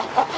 Ha ha ha!